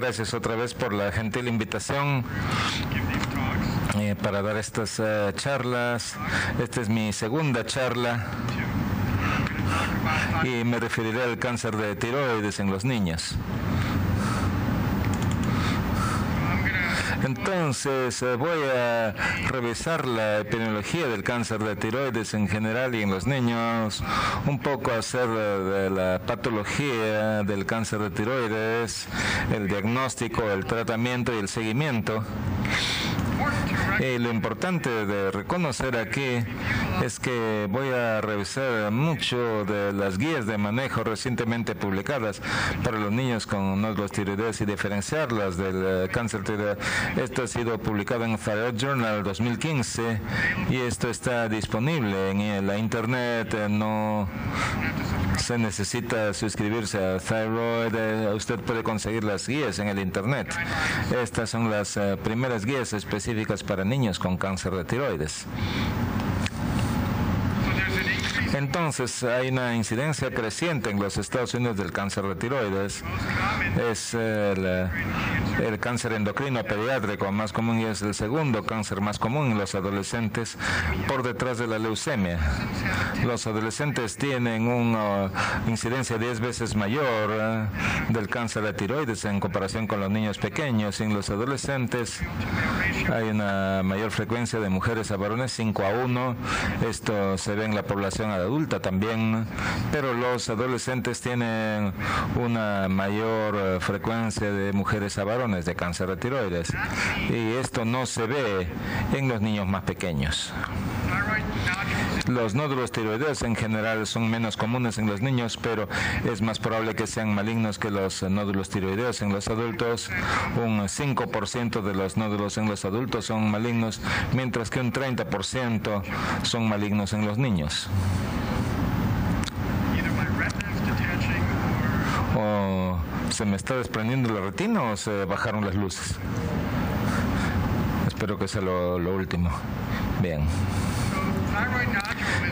Gracias otra vez por la gentil invitación eh, para dar estas uh, charlas. Esta es mi segunda charla y me referiré al cáncer de tiroides en los niños. Entonces eh, voy a revisar la epidemiología del cáncer de tiroides en general y en los niños, un poco hacer de la patología del cáncer de tiroides, el diagnóstico, el tratamiento y el seguimiento. Y lo importante de reconocer aquí es que voy a revisar mucho de las guías de manejo recientemente publicadas para los niños con tiroides y diferenciarlas del eh, cáncer tiroides. Esto ha sido publicado en Thyroid Journal 2015 y esto está disponible en la internet. Eh, no se necesita suscribirse a Thyroid, eh, usted puede conseguir las guías en el Internet. Estas son las primeras guías específicas para con cáncer de tiroides. Entonces hay una incidencia creciente en los Estados Unidos del cáncer de tiroides. Es el, el cáncer endocrino pediátrico más común y es el segundo cáncer más común en los adolescentes por detrás de la leucemia. Los adolescentes tienen una incidencia 10 veces mayor eh, del cáncer de tiroides en comparación con los niños pequeños. En los adolescentes hay una mayor frecuencia de mujeres a varones 5 a 1. Esto se ve en la población adulta también, pero los adolescentes tienen una mayor eh, frecuencia de mujeres a varones de cáncer de tiroides y esto no se ve en los niños más pequeños. Los nódulos tiroideos en general son menos comunes en los niños, pero es más probable que sean malignos que los nódulos tiroideos en los adultos. Un 5% de los nódulos en los adultos son malignos, mientras que un 30% son malignos en los niños. ¿O se me está desprendiendo la retina o se bajaron las luces? Espero que sea lo, lo último. Bien.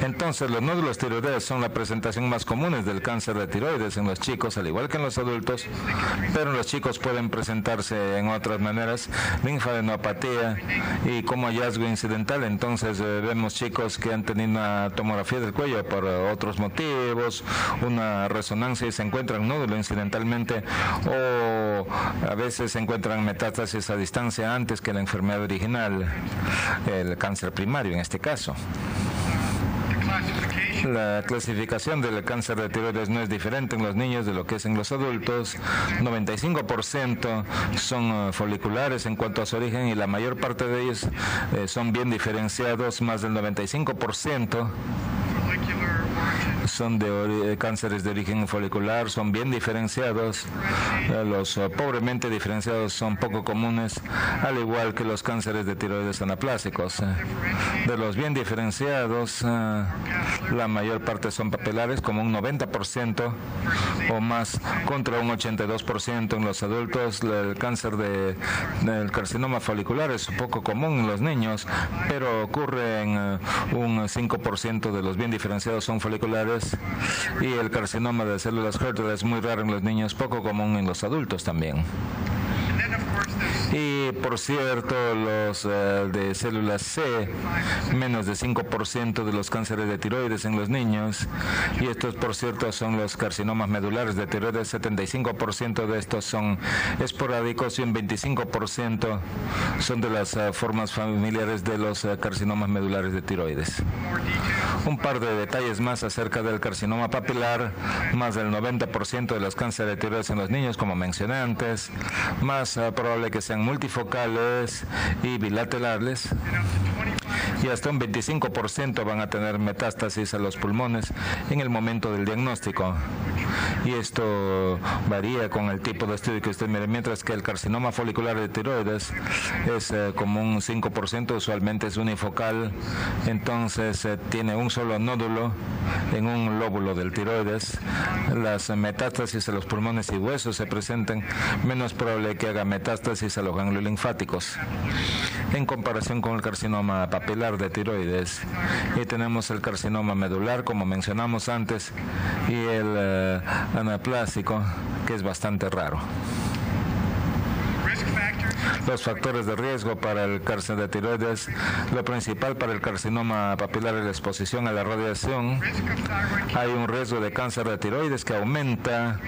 Entonces, los nódulos tiroideos son la presentación más común del cáncer de tiroides en los chicos, al igual que en los adultos, pero los chicos pueden presentarse en otras maneras, linfadenopatía y como hallazgo incidental. Entonces, eh, vemos chicos que han tenido una tomografía del cuello por otros motivos, una resonancia y se encuentran nódulos incidentalmente o a veces se encuentran metástasis a distancia antes que la enfermedad original, el cáncer primario en este caso. La clasificación del cáncer de tiroides no es diferente en los niños de lo que es en los adultos. 95% son eh, foliculares en cuanto a su origen y la mayor parte de ellos eh, son bien diferenciados, más del 95% son de cánceres de origen folicular, son bien diferenciados. Eh, los eh, pobremente diferenciados son poco comunes, al igual que los cánceres de tiroides anaplásicos. Eh, de los bien diferenciados, la mayor parte son papelares, como un 90% o más, contra un 82% en los adultos. El cáncer de, del carcinoma folicular es poco común en los niños, pero ocurre en un 5% de los bien diferenciados son foliculares y el carcinoma de células Hurter es muy raro en los niños, poco común en los adultos también. Y por cierto, los eh, de células C, menos de 5% de los cánceres de tiroides en los niños. Y estos, por cierto, son los carcinomas medulares de tiroides. 75% de estos son esporádicos y un 25% son de las uh, formas familiares de los uh, carcinomas medulares de tiroides. Un par de detalles más acerca del carcinoma papilar. Más del 90% de los cánceres de tiroides en los niños, como mencioné antes. Más probable que sean multifocales y bilaterales y hasta un 25% van a tener metástasis a los pulmones en el momento del diagnóstico. Y esto varía con el tipo de estudio que usted mire, mientras que el carcinoma folicular de tiroides es eh, como un 5%, usualmente es unifocal, entonces eh, tiene un solo nódulo en un lóbulo del tiroides. Las metástasis a los pulmones y huesos se presenten, menos probable que haga metástasis a los ganglios linfáticos. En comparación con el carcinoma papilar de tiroides, y tenemos el carcinoma medular, como mencionamos antes, y el eh, anaplástico, que es bastante raro. Los factores de riesgo para el cáncer de tiroides, lo principal para el carcinoma papilar es la exposición a la radiación. Hay un riesgo de cáncer de tiroides que aumenta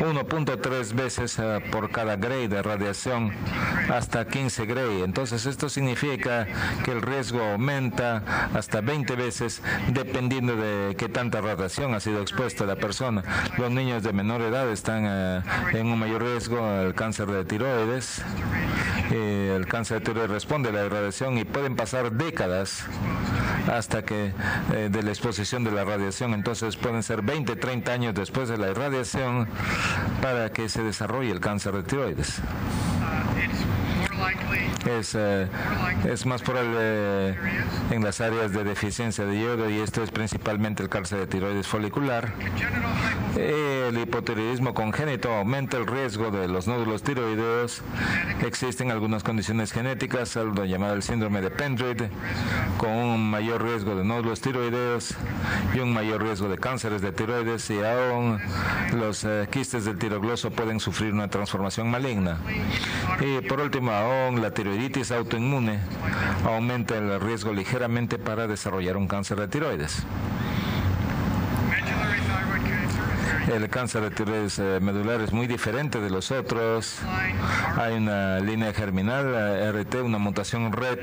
1.3 veces eh, por cada grey de radiación hasta 15 grey. Entonces esto significa que el riesgo aumenta hasta 20 veces dependiendo de qué tanta radiación ha sido expuesta la persona. Los niños de menor edad están eh, en un mayor riesgo al cáncer de tiroides. El cáncer de tiroides responde a la radiación y pueden pasar décadas hasta que eh, de la exposición de la radiación, entonces pueden ser 20, 30 años después de la irradiación para que se desarrolle el cáncer de tiroides es, eh, es más probable eh, en las áreas de deficiencia de yodo y esto es principalmente el cáncer de tiroides folicular. El hipotiroidismo congénito aumenta el riesgo de los nódulos tiroideos. Existen algunas condiciones genéticas, algo llamado el síndrome de Pendred, con un mayor riesgo de nódulos tiroideos y un mayor riesgo de cánceres de tiroides y aún los eh, quistes del tirogloso pueden sufrir una transformación maligna. Y por último, aún la tiroiditis autoinmune aumenta el riesgo ligeramente para desarrollar un cáncer de tiroides. El cáncer de tiroides eh, medular es muy diferente de los otros. Hay una línea germinal, RT, una mutación RED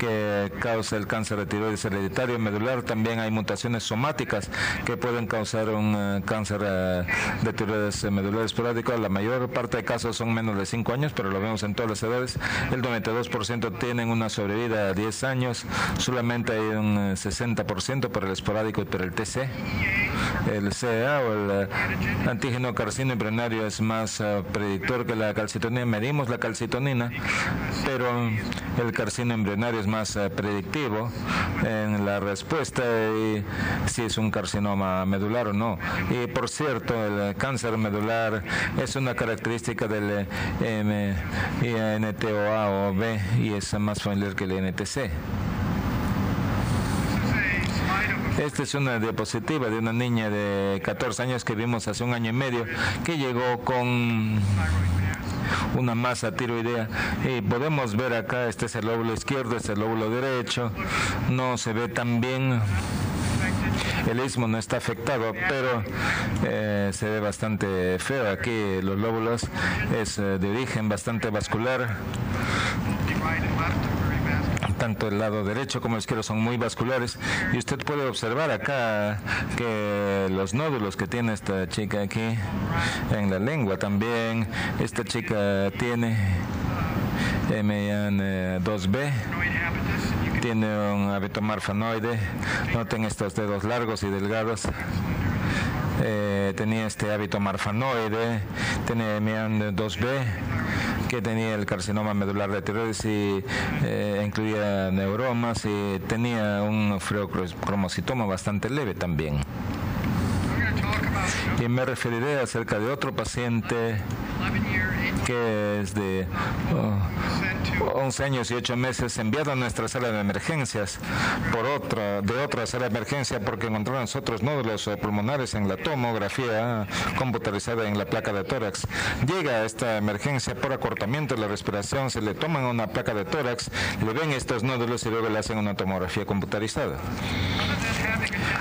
que causa el cáncer de tiroides hereditario medular. También hay mutaciones somáticas que pueden causar un eh, cáncer eh, de tiroides medular esporádico. La mayor parte de casos son menos de 5 años, pero lo vemos en todas las edades. El 92% tienen una sobrevida a 10 años. Solamente hay un 60% para el esporádico y para el TC. El CA o el antígeno carcino embrionario es más eh, predictor que la calcitonina. Medimos la calcitonina, pero el carcino embrionario es más eh, predictivo en la respuesta y si es un carcinoma medular o no. Y por cierto, el cáncer medular es una característica del NTOA o B y es más familiar que el NTC. Esta es una diapositiva de una niña de 14 años que vimos hace un año y medio que llegó con una masa tiroidea. Y podemos ver acá este es el lóbulo izquierdo, este es el lóbulo derecho, no se ve tan bien. El istmo no está afectado, pero eh, se ve bastante feo aquí. Los lóbulos es eh, de origen bastante vascular tanto el lado derecho como el izquierdo son muy vasculares y usted puede observar acá que los nódulos que tiene esta chica aquí en la lengua también, esta chica tiene MN2B tiene un hábito marfanoide, noten estos dedos largos y delgados. Eh, tenía este hábito marfanoide, tiene MN2B, que tenía el carcinoma medular de tiroides y eh, incluía neuromas y tenía un freocromocitoma bastante leve también. Y me referiré acerca de otro paciente que es de 11 oh, años y 8 meses enviado a nuestra sala de emergencias por otra, de otra sala de emergencia porque encontraron otros nódulos pulmonares en la tomografía computarizada en la placa de tórax. Llega a esta emergencia por acortamiento de la respiración, se le toman una placa de tórax, le ven estos nódulos y luego le hacen una tomografía computarizada.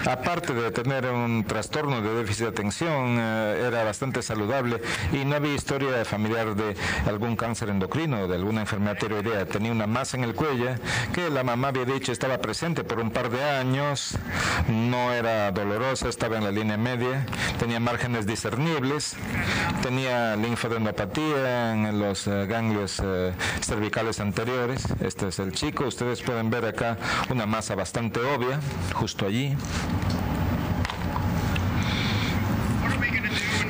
Aparte de tener un trastorno de déficit de atención, eh, era bastante saludable y no había historia familiar de algún cáncer endocrino de alguna enfermedad tiroidea. Tenía una masa en el cuello que la mamá había dicho estaba presente por un par de años, no era dolorosa, estaba en la línea media, tenía márgenes discernibles, tenía linfadenopatía en los eh, ganglios eh, cervicales anteriores. Este es el chico, ustedes pueden ver acá una masa bastante obvia, justo allí.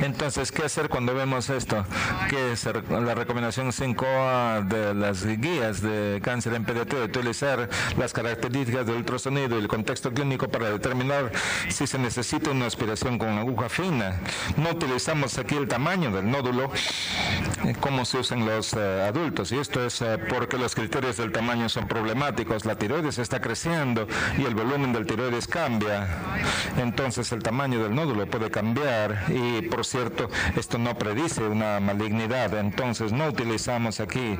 Entonces, ¿qué hacer cuando vemos esto? Que es la recomendación 5A de las guías de cáncer en pediatría, utilizar las características del ultrasonido y el contexto clínico para determinar si se necesita una aspiración con aguja fina. No utilizamos aquí el tamaño del nódulo eh, como se usa en los eh, adultos y esto es eh, porque los criterios del tamaño son problemáticos. La tiroides está creciendo y el volumen del tiroides cambia. Entonces el tamaño del nódulo puede cambiar y por cierto, esto no predice una malignidad, entonces no utilizamos aquí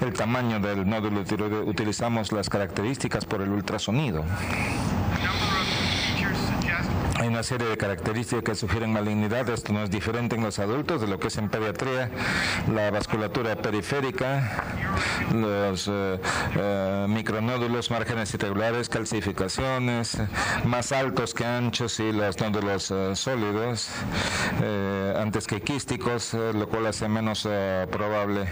el tamaño del nódulo utilizamos las características por el ultrasonido. Hay una serie de características que sugieren malignidad. Esto no es diferente en los adultos de lo que es en pediatría. La vasculatura periférica, los eh, eh, micronódulos, márgenes irregulares, calcificaciones, más altos que anchos y los nódulos eh, sólidos, antes que quísticos, lo cual hace menos probable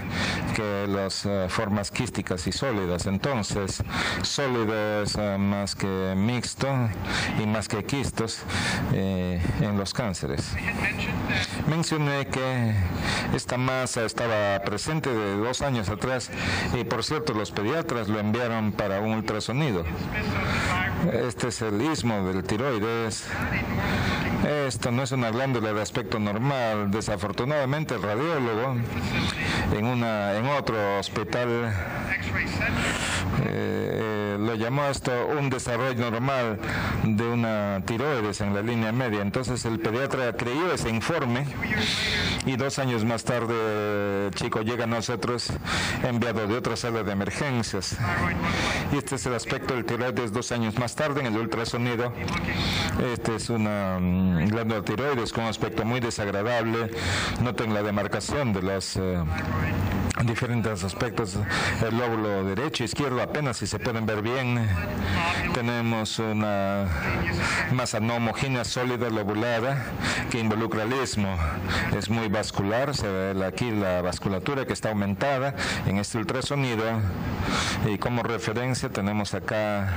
que las formas quísticas y sólidas. Entonces, sólido más que mixto y más que quistos. Eh, en los cánceres. Mencioné que esta masa estaba presente de dos años atrás y por cierto los pediatras lo enviaron para un ultrasonido. Este es el istmo del tiroides. Esto no es una glándula de aspecto normal. Desafortunadamente el radiólogo en, una, en otro hospital eh, lo llamó esto un desarrollo normal de una tiroides en la línea media. Entonces el pediatra creyó ese informe y dos años más tarde el chico llega a nosotros enviado de otra sala de emergencias. Y este es el aspecto del tiroides dos años más tarde en el ultrasonido. Este es una mm, glándula tiroides con un aspecto muy desagradable. Noten la demarcación de las... Eh, diferentes aspectos, el lóbulo derecho, izquierdo, apenas si se pueden ver bien. Tenemos una masa no homogénea sólida lobulada que involucra el istmo. Es muy vascular, se ve aquí la vasculatura que está aumentada en este ultrasonido. Y como referencia tenemos acá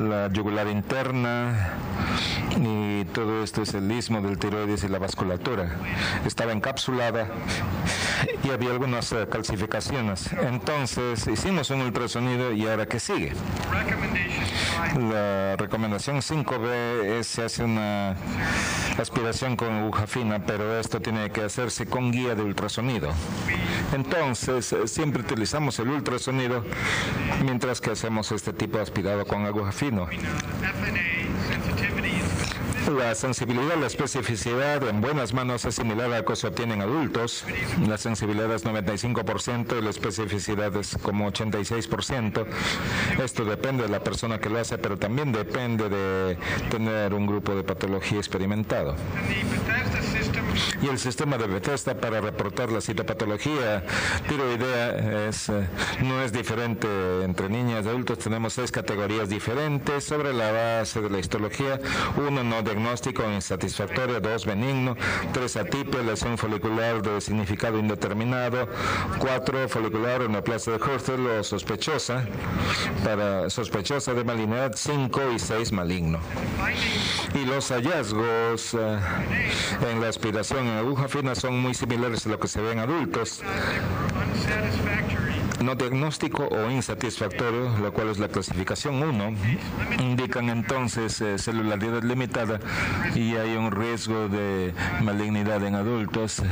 la yugular interna y todo esto es el istmo del tiroides y la vasculatura. Estaba encapsulada y había algunas eh, calcificaciones. Entonces hicimos un ultrasonido y ahora qué sigue. La recomendación 5B es se hace una aspiración con aguja fina, pero esto tiene que hacerse con guía de ultrasonido. Entonces eh, siempre utilizamos el ultrasonido mientras que hacemos este tipo de aspirado con aguja fina. La sensibilidad, la especificidad en buenas manos es similar a lo que se obtiene en adultos. La sensibilidad es 95% y la especificidad es como 86%. Esto depende de la persona que lo hace, pero también depende de tener un grupo de patología experimentado. Y el sistema de Bethesda para reportar la citopatología tiroidea es, eh, no es diferente entre niñas y adultos. Tenemos seis categorías diferentes sobre la base de la histología. Uno, no diagnóstico insatisfactorio. Dos, benigno. Tres, atipia, lesión folicular de significado indeterminado. Cuatro, folicular, neoplasia de Hurtel o sospechosa. Para sospechosa de malignidad, cinco y seis, maligno. Y los hallazgos eh, en la aspiración en aguja fina son muy similares a lo que se ve en adultos. No diagnóstico o insatisfactorio, lo cual es la clasificación 1, indican entonces eh, celularidad limitada y hay un riesgo de malignidad en adultos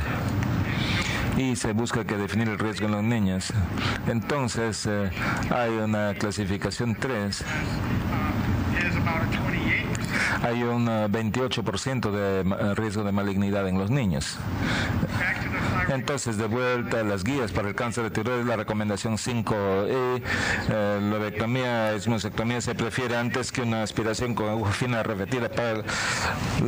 y se busca que definir el riesgo en los niños. Entonces eh, hay una clasificación 3 hay un 28% de riesgo de malignidad en los niños. Entonces, de vuelta a las guías para el cáncer de tiroides, la recomendación 5 e eh, la lobectomía, esmosectomía se prefiere antes que una aspiración con aguja fina repetida para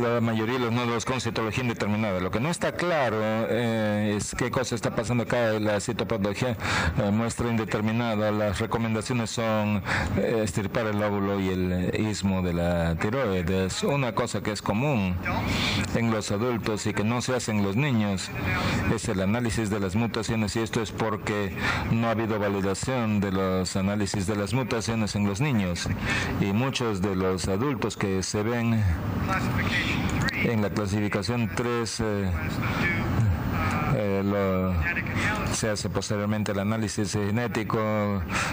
la mayoría de los nódulos con citología indeterminada. Lo que no está claro eh, es qué cosa está pasando acá. La citopatología eh, muestra indeterminada. Las recomendaciones son estirpar el lóbulo y el istmo de la tiroides. Una cosa que es común en los adultos y que no se hace en los niños es el análisis de las mutaciones y esto es porque no ha habido validación de los análisis de las mutaciones en los niños. Y muchos de los adultos que se ven en la clasificación 3 se hace posteriormente el análisis genético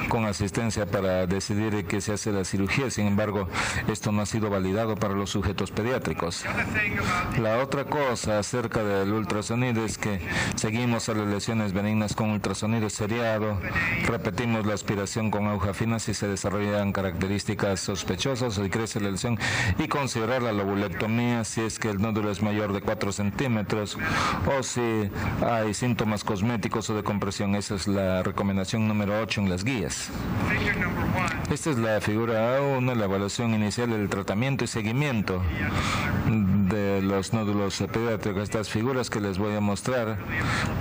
con asistencia para decidir que se hace la cirugía. Sin embargo, esto no ha sido validado para los sujetos pediátricos. La otra cosa acerca del ultrasonido es que seguimos a las lesiones benignas con ultrasonido seriado, repetimos la aspiración con aguja fina si se desarrollan características sospechosas, si crece la lesión y considerar la lobulectomía si es que el nódulo es mayor de 4 centímetros o si hay síntomas cosméticos o de compresión. Esa es la recomendación número 8 en las guías. Esta es la figura A1, la evaluación inicial del tratamiento y seguimiento de los nódulos pediátricos. Estas figuras que les voy a mostrar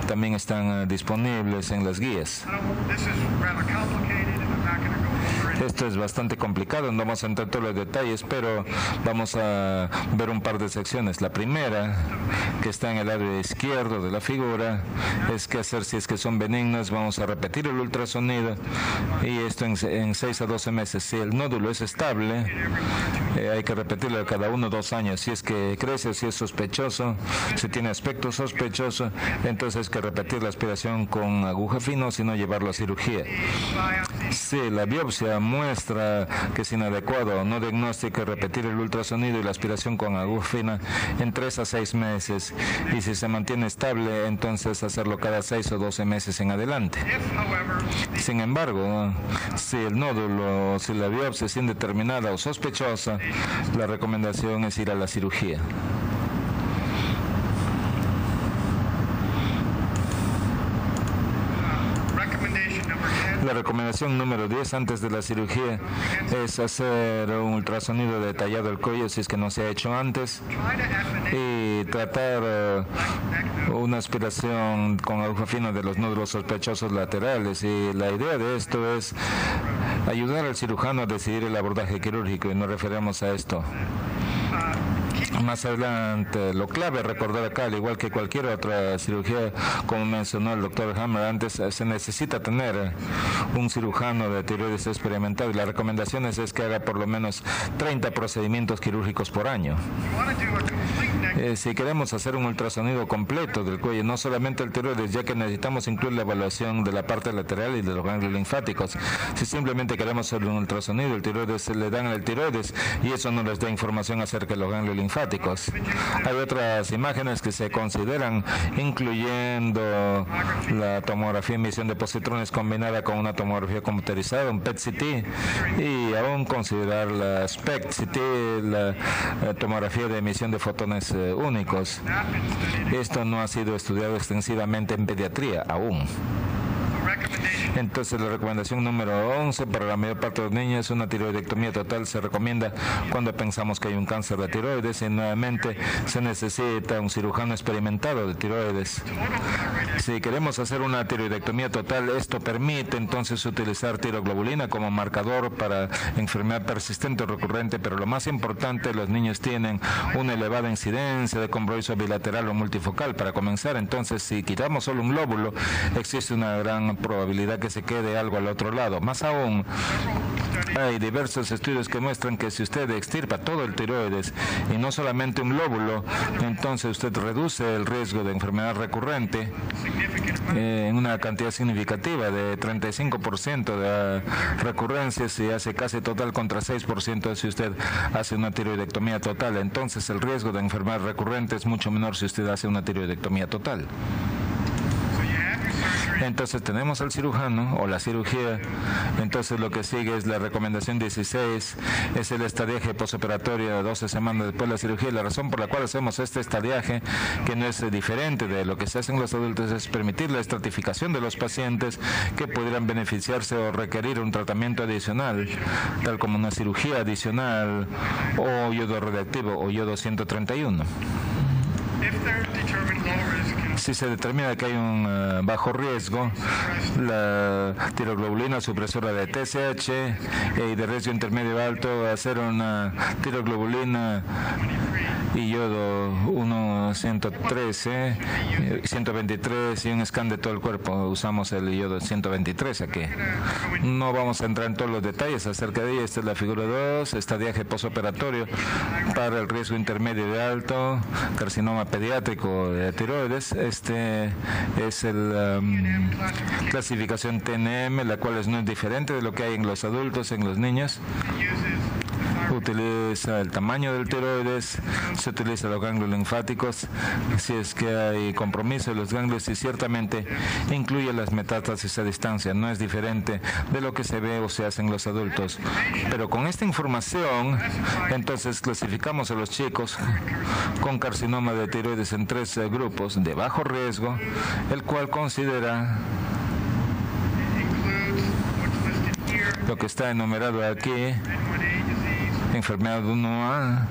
también están eh, disponibles en las guías. Esto es bastante complicado, no vamos a entrar en todos los detalles, pero vamos a ver un par de secciones. La primera, que está en el lado izquierdo de la figura, es que hacer si es que son benignas, vamos a repetir el ultrasonido y esto en, 6 a 12 meses. Si el nódulo es estable, eh, hay que repetirlo cada uno o dos años. Si es que crece, si es sospechoso, si tiene aspecto sospechoso, entonces hay que repetir la aspiración con aguja fina, si no llevarlo a cirugía. Si la biopsia muestra que es inadecuado, no diagnostica, repetir el ultrasonido y la aspiración con aguja fina en 3 a 6 meses. Y si se mantiene estable, entonces hacerlo cada 6 o 12 meses en adelante. Sin embargo, si el nódulo, si la biopsia es indeterminada o sospechosa, la recomendación es ir a la cirugía. La recomendación número 10 antes de la cirugía es hacer un ultrasonido detallado del cuello si es que no se ha hecho antes y tratar eh, una aspiración con aguja fina de los nódulos sospechosos laterales. Y la idea de esto es ayudar al cirujano a decidir el abordaje quirúrgico y nos referimos a esto más adelante. Lo clave recordar acá, al igual que cualquier otra cirugía, como mencionó el doctor Hammer antes, se necesita tener un cirujano de tiroides experimentado y las recomendaciones es que haga por lo menos 30 procedimientos quirúrgicos por año. Eh, si queremos hacer un ultrasonido completo del cuello, no solamente el tiroides, ya que necesitamos incluir la evaluación de la parte lateral y de los ganglios linfáticos. Si simplemente queremos hacer un ultrasonido, el tiroides le dan el tiroides y eso no les da información acerca de los ganglios linfáticos hay otras imágenes que se consideran, incluyendo la tomografía emisión de positrones combinada con una tomografía computarizada, un PET-CT, y aún considerar la SPECT-CT, la eh, tomografía de emisión de fotones eh, únicos. Esto no ha sido estudiado extensivamente en pediatría aún. Entonces la recomendación número 11 para la mayor parte de los niños, una tiroidectomía total se recomienda cuando pensamos que hay un cáncer de tiroides y nuevamente se necesita un cirujano experimentado de tiroides. Si queremos hacer una tiroidectomía total, esto permite entonces utilizar tiroglobulina como marcador para enfermedad persistente o recurrente, pero lo más importante, los niños tienen una elevada incidencia de compromiso bilateral o multifocal. Para comenzar, entonces, si quitamos solo un lóbulo, existe una gran probabilidad que se quede algo al otro lado. Más aún, hay diversos estudios que muestran que si usted extirpa todo el tiroides y no solamente un lóbulo, entonces usted reduce el riesgo de enfermedad recurrente eh, en una cantidad significativa de 35% de recurrencias y hace casi total contra 6% si usted hace una tiroidectomía total. Entonces el riesgo de enfermedad recurrente es mucho menor si usted hace una tiroidectomía total. Entonces tenemos al cirujano o la cirugía. Entonces lo que sigue es la recomendación 16, es el estadiaje posoperatorio 12 semanas después de la cirugía. La razón por la cual hacemos este estadiaje, que no es diferente de lo que se hace en los adultos, es permitir la estratificación de los pacientes que pudieran beneficiarse o requerir un tratamiento adicional, tal como una cirugía adicional o yodo radioactivo o yodo 131 si se determina que hay un eh, bajo riesgo, la tiroglobulina supresora de TSH y de riesgo intermedio alto, hacer una tiroglobulina y yodo 1, 113, 123 y un scan de todo el cuerpo. Usamos el yodo 123 aquí. No vamos a entrar en todos los detalles acerca de ella. Esta es la figura 2, estadiaje posoperatorio para el riesgo intermedio de alto, carcinoma pediátrico de tiroides. Este es el um, clasificación TNM, la cual es no es diferente de lo que hay en los adultos, en los niños utiliza el tamaño del tiroides, se utiliza los ganglios linfáticos, si es que hay compromiso de los ganglios y ciertamente incluye las metástasis a distancia, no es diferente de lo que se ve o se hace en los adultos. Pero con esta información, entonces clasificamos a los chicos con carcinoma de tiroides en tres grupos de bajo riesgo, el cual considera lo que está enumerado aquí enfermedad 1A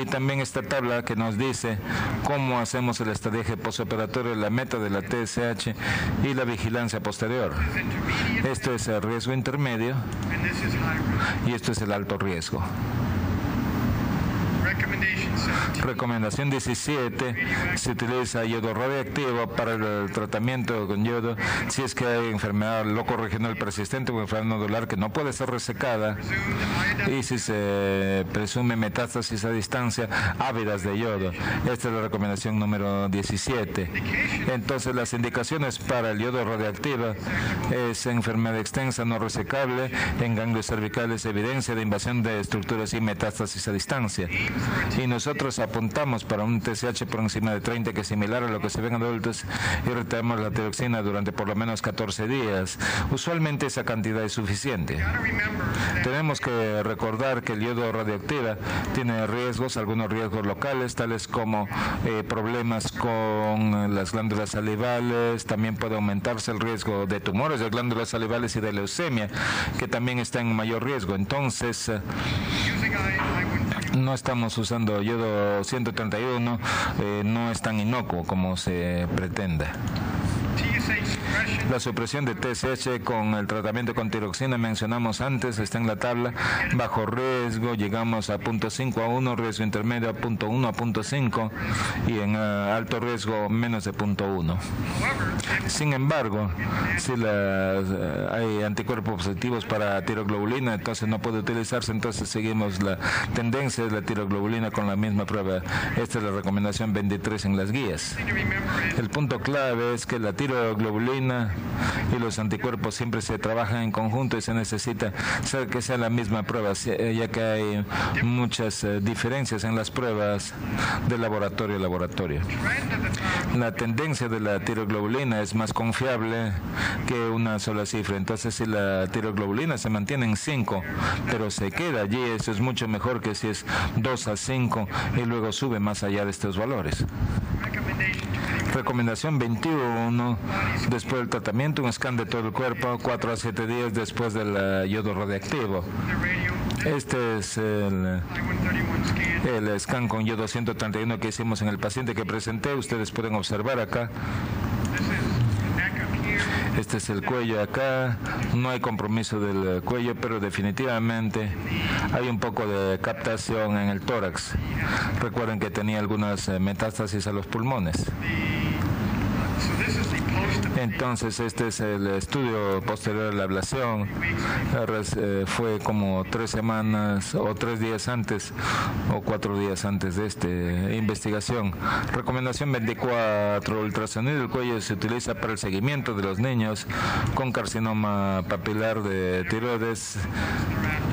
y también esta tabla que nos dice cómo hacemos el estadíaje postoperatorio, la meta de la TSH y la vigilancia posterior. Esto es el riesgo intermedio y esto es el alto riesgo. Recomendación 17. Se utiliza yodo radioactivo para el tratamiento con yodo si es que hay enfermedad loco regional persistente o enfermedad nodular que no puede ser resecada y si se presume metástasis a distancia ávidas de yodo. Esta es la recomendación número 17. Entonces las indicaciones para el yodo radioactivo es enfermedad extensa no resecable en ganglios cervicales, evidencia de invasión de estructuras y metástasis a distancia. Y nosotros apuntamos para un TSH por encima de 30 que es similar a lo que se ve en adultos y retenemos la tiroxina durante por lo menos 14 días. Usualmente esa cantidad es suficiente. Tenemos que recordar que el yodo radioactivo tiene riesgos, algunos riesgos locales, tales como eh, problemas con las glándulas salivales, también puede aumentarse el riesgo de tumores de glándulas salivales y de leucemia, que también está en mayor riesgo. Entonces, no estamos usando yodo 131, eh, no es tan inocuo como se pretende. La supresión de TSH con el tratamiento con tiroxina mencionamos antes, está en la tabla, bajo riesgo, llegamos a punto 5 a 1, riesgo intermedio a punto 1 a punto 5 y en uh, alto riesgo menos de punto 1. Sin embargo, si uh, hay anticuerpos positivos para tiroglobulina, entonces no puede utilizarse, entonces seguimos la tendencia de la tiroglobulina con la misma prueba. Esta es la recomendación 23 en las guías. El punto clave es que la tiroglobulina y los anticuerpos siempre se trabajan en conjunto y se necesita que sea la misma prueba, eh, ya que hay muchas eh, diferencias en las pruebas de laboratorio a laboratorio. La tendencia de la tiroglobulina es más confiable que una sola cifra. Entonces, si la tiroglobulina se mantiene en 5, pero se queda allí, eso es mucho mejor que si es 2 a 5 y luego sube más allá de estos valores. Recomendación 21, después del tratamiento, un scan de todo el cuerpo, 4 a 7 días después del yodo radiactivo. Este es el, el scan con yodo 131 que hicimos en el paciente que presenté. Ustedes pueden observar acá. Este es el cuello acá, no hay compromiso del cuello, pero definitivamente hay un poco de captación en el tórax. Recuerden que tenía algunas metástasis a los pulmones. Entonces, este es el estudio posterior a la ablación. Eh, fue como tres semanas o tres días antes o cuatro días antes de esta investigación. Recomendación 24. Ultrasonido del cuello se utiliza para el seguimiento de los niños con carcinoma papilar de tiroides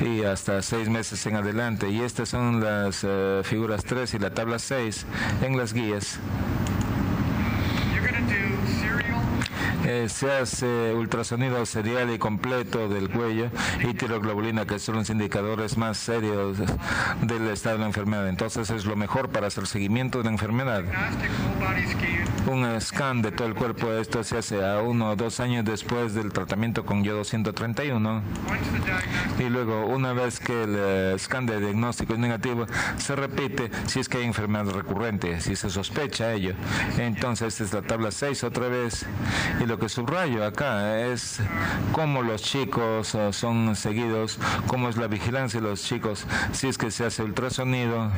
y hasta seis meses en adelante. Y estas son las eh, figuras 3 y la tabla 6 en las guías. Eh, se hace ultrasonido serial y completo del cuello y tiroglobulina, que son los indicadores más serios del estado de la enfermedad. Entonces es lo mejor para hacer seguimiento de la enfermedad. Un scan de todo el cuerpo, esto se hace a uno o dos años después del tratamiento con yodo 131. Y luego, una vez que el eh, scan de diagnóstico es negativo, se repite si es que hay enfermedad recurrente, si se sospecha ello. Entonces, esta es la tabla 6 otra vez. Y lo que subrayo acá es cómo los chicos eh, son seguidos, cómo es la vigilancia de los chicos, si es que se hace ultrasonido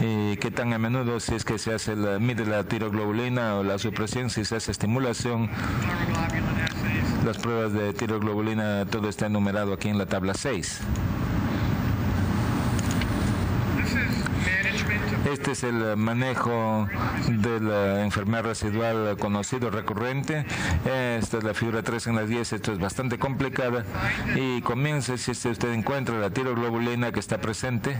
y qué tan a menudo, si es que se hace la, mide la tiroglobulina o la supresión, si se hace estimulación. Las pruebas de tiroglobulina, todo está enumerado aquí en la tabla 6. Este es el manejo de la enfermedad residual conocido recurrente. Esta es la figura 3 en las 10. Esto es bastante complicada. Y comienza si usted encuentra la tiroglobulina que está presente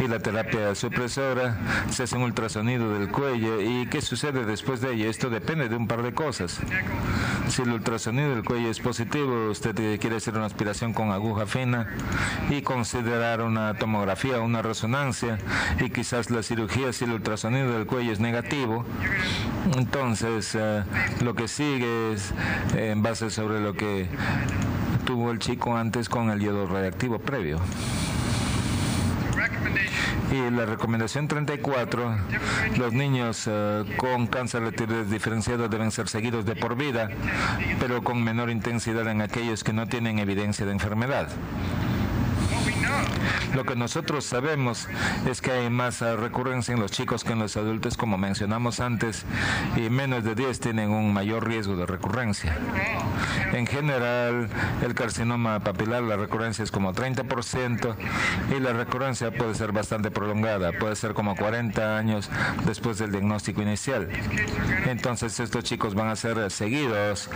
y la terapia supresora, se hace un ultrasonido del cuello y qué sucede después de ello. Esto depende de un par de cosas. Si el ultrasonido del cuello es positivo, usted quiere hacer una aspiración con aguja fina y considerar una tomografía, una resonancia y quizás la cirugía si el ultrasonido del cuello es negativo. Entonces, eh, lo que sigue es en base sobre lo que tuvo el chico antes con el yodo radiactivo previo. Y la recomendación 34, los niños eh, con cáncer de tiroides diferenciado deben ser seguidos de por vida, pero con menor intensidad en aquellos que no tienen evidencia de enfermedad. Lo que nosotros sabemos es que hay más recurrencia en los chicos que en los adultos, como mencionamos antes, y menos de 10 tienen un mayor riesgo de recurrencia. En general, el carcinoma papilar, la recurrencia es como 30% y la recurrencia puede ser bastante prolongada, puede ser como 40 años después del diagnóstico inicial. Entonces, estos chicos van a ser seguidos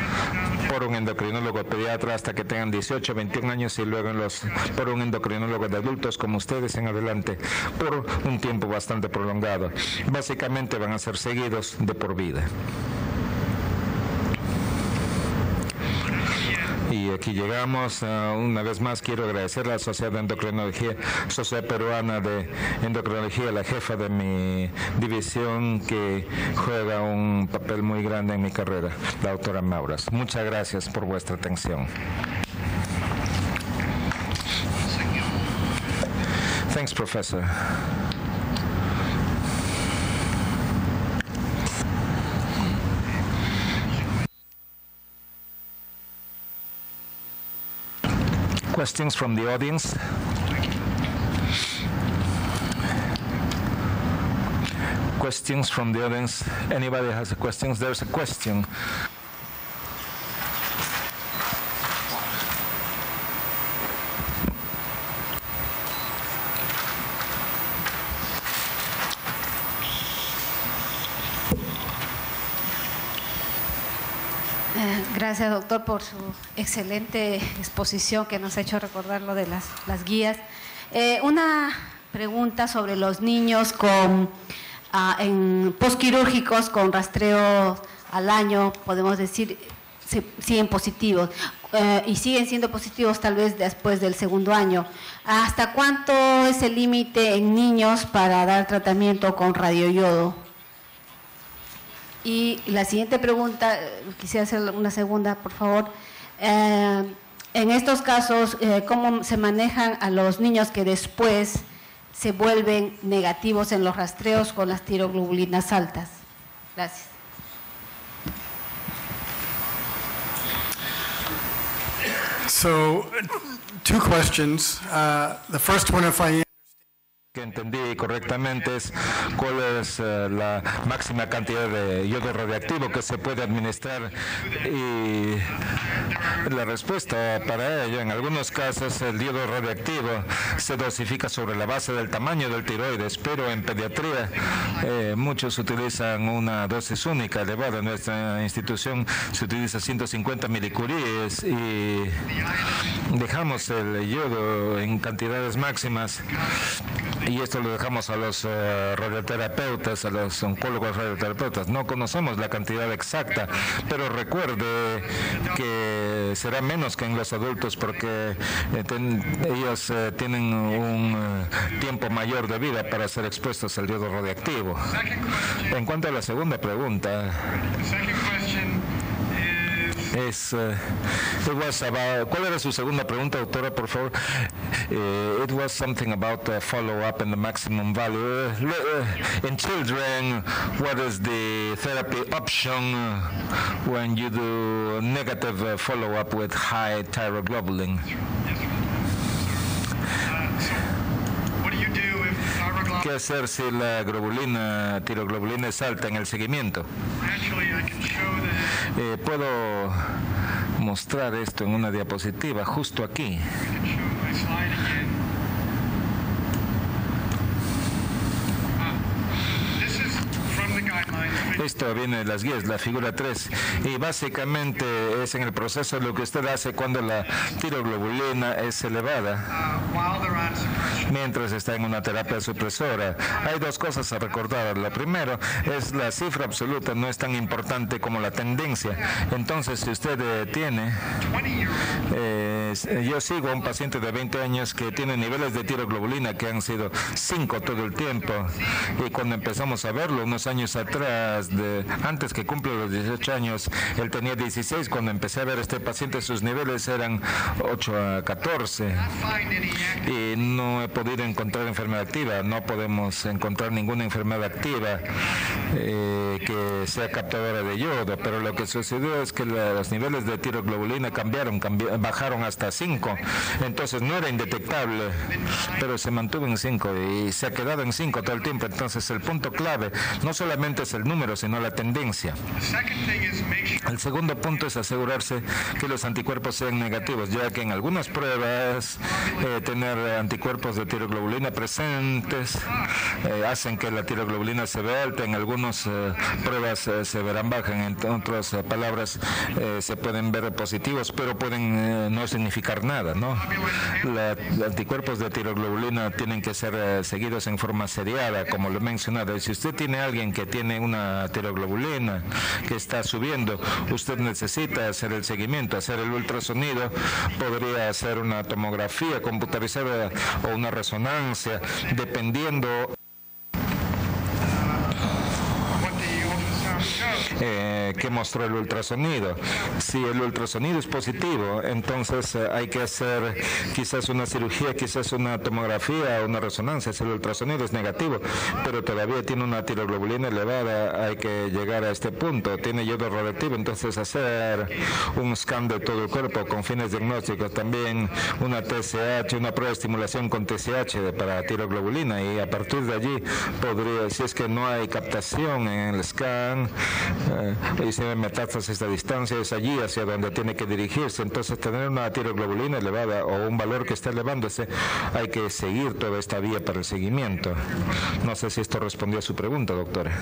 por un endocrinólogo pediatra hasta que tengan 18, 21 años y luego los, por un endocrinólogo de adultos como ustedes en adelante por un tiempo bastante prolongado. Básicamente van a ser seguidos de por vida. Y aquí llegamos. una vez más quiero agradecer a la Sociedad de Endocrinología, Sociedad Peruana de Endocrinología, la jefa de mi división que juega un papel muy grande en mi carrera, la doctora Mauras. Muchas gracias por vuestra atención. Thanks, Professor. Questions from the audience? Questions from the audience? Anybody has a question? There's a question. Gracias, doctor, por su excelente exposición que nos ha hecho recordar lo de las, las guías. Eh, una pregunta sobre los niños con ah, en postquirúrgicos con rastreo al año, podemos decir, siguen positivos eh, y siguen siendo positivos tal vez después del segundo año. ¿Hasta cuánto es el límite en niños para dar tratamiento con radioyodo? Y la siguiente pregunta, eh, quisiera hacer una segunda, por favor. Eh, en estos casos, eh, ¿cómo se manejan a los niños que después se vuelven negativos en los rastreos con las tiroglobulinas altas? Gracias. So, two questions. Uh, the first one, if I que entendí correctamente es cuál es eh, la máxima cantidad de yodo radiactivo que se puede administrar y la respuesta para ello en algunos casos el yodo radiactivo se dosifica sobre la base del tamaño del tiroides pero en pediatría eh, muchos utilizan una dosis única. Elevada en nuestra institución se utiliza 150 milicuríes y dejamos el yodo en cantidades máximas y esto lo dejamos a los eh, radioterapeutas, a los oncólogos radioterapeutas. No conocemos la cantidad exacta, pero recuerde que será menos que en los adultos porque eh, ellos eh, tienen un tiempo mayor de vida para ser expuestos al yodo radiactivo. En cuanto a la segunda pregunta, Es, uh, it was about, ¿Cuál era su segunda pregunta, doctora, por favor? Uh, it was something about the follow-up and the maximum value. Uh, in children, what is the therapy option when you do negative follow-up with high thyroglobulin? ¿Qué hacer si la globulina, tiroglobulina es alta en el seguimiento? Eh, puedo mostrar esto en una diapositiva justo aquí. Esto viene de las guías, la figura 3. Y básicamente es en el proceso lo que usted hace cuando la tiroglobulina es elevada, mientras está en una terapia supresora. Hay dos cosas a recordar. Lo primero es la cifra absoluta no es tan importante como la tendencia. Entonces, si usted eh, tiene, eh, yo sigo a un paciente de 20 años que tiene niveles de tiroglobulina que han sido 5 todo el tiempo. Y cuando empezamos a verlo unos años atrás, antes que cumpla los 18 años, él tenía 16. Cuando empecé a ver este paciente, sus niveles eran 8 a 14. Y no he podido encontrar enfermedad activa. No podemos encontrar ninguna enfermedad activa eh, que sea captadora de yodo. Pero lo que sucedió es que los niveles de tiroglobulina cambiaron, bajaron hasta 5. Entonces no era indetectable, pero se mantuvo en 5 y se ha quedado en 5 todo el tiempo. Entonces el punto clave no solamente es el número, sino la tendencia. El segundo punto es asegurarse que los anticuerpos sean negativos, ya que en algunas pruebas eh, tener anticuerpos de tiroglobulina presentes eh, hacen que la tiroglobulina se vea alta, en algunas eh, pruebas se verán bajas, en otras palabras se pueden ver positivos, pero pueden no significar nada. ¿no? los anticuerpos de tiroglobulina tienen que ser seguidos en forma seriada, como lo he mencionado. Y si usted tiene alguien que tiene una tiroglobulina que está subiendo, usted necesita hacer el seguimiento, hacer el ultrasonido, podría hacer una tomografía computarizada o una resonancia, dependiendo eh, que mostró el ultrasonido. Si el ultrasonido es positivo, entonces eh, hay que hacer quizás una cirugía, quizás una tomografía una resonancia. Si el ultrasonido es negativo, pero todavía tiene una tiroglobulina elevada, hay que llegar a este punto. Tiene yodo radioactivo, entonces hacer un scan de todo el cuerpo con fines diagnósticos. También una TSH, una prueba de estimulación con TSH para tiroglobulina y a partir de allí podría, si es que no hay captación en el scan, hay metástasis a distancia, es allí hacia donde tiene que dirigirse. Entonces, tener una tiroglobulina elevada o un valor que está elevándose, hay que seguir toda esta vía para el seguimiento. No sé si esto respondió a su pregunta, doctora.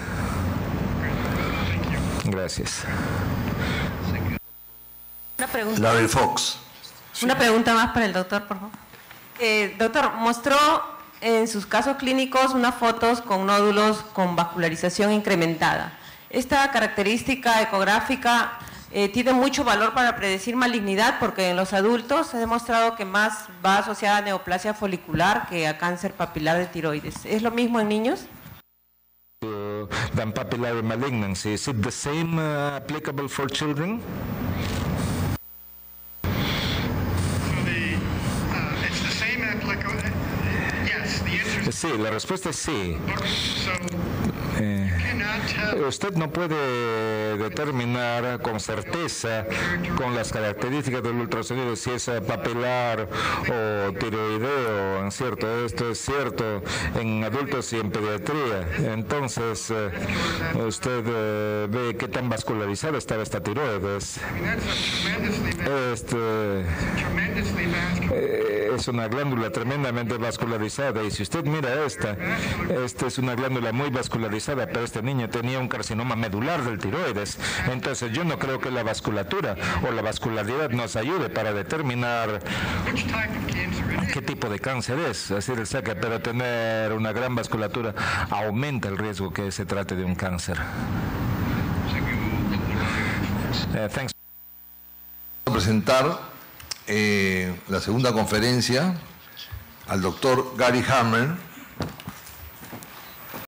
Gracias. Una pregunta. Larry Fox. Una pregunta más para el doctor, por favor. Eh, doctor, mostró en sus casos clínicos unas fotos con nódulos con vascularización incrementada. Esta característica ecográfica eh, tiene mucho valor para predecir malignidad porque en los adultos se ha demostrado que más va asociada a neoplasia folicular que a cáncer papilar de tiroides. ¿Es lo mismo en niños? Uh, than papillary malignancy. Is it the same uh, applicable for children? Sí, la respuesta es sí. Eh, usted no puede determinar con certeza, con las características del ultrasonido, si es papilar o tiroideo, ¿cierto? Esto es cierto en adultos y en pediatría. Entonces, eh, usted eh, ve qué tan vascularizada estaba esta tiroides. Este, es una glándula tremendamente vascularizada y si usted mira esta, esta es una glándula muy vascularizada, pero este niño tenía un carcinoma medular del tiroides. Entonces yo no creo que la vasculatura o la vascularidad nos ayude para determinar qué tipo de cáncer es, así el saque, pero tener una gran vasculatura aumenta el riesgo que se trate de un cáncer. Uh, presentar eh, la segunda conferencia al doctor Gary Hammer,